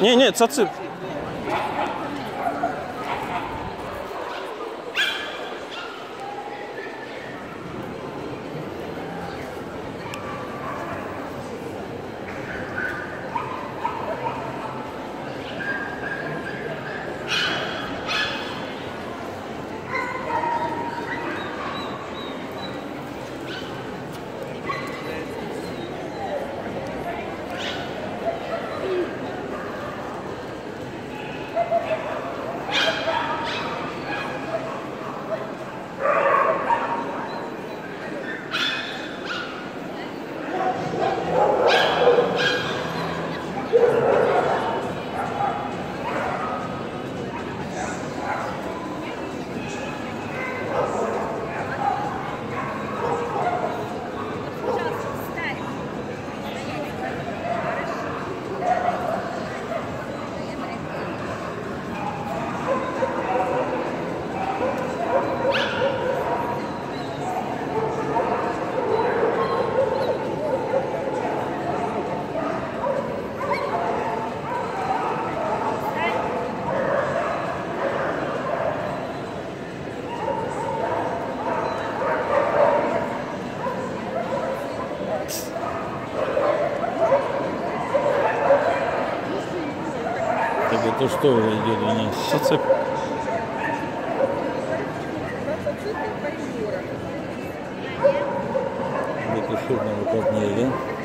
Не, не, цацит. Это что идет у нас? Цацит. Это что на выходные, да?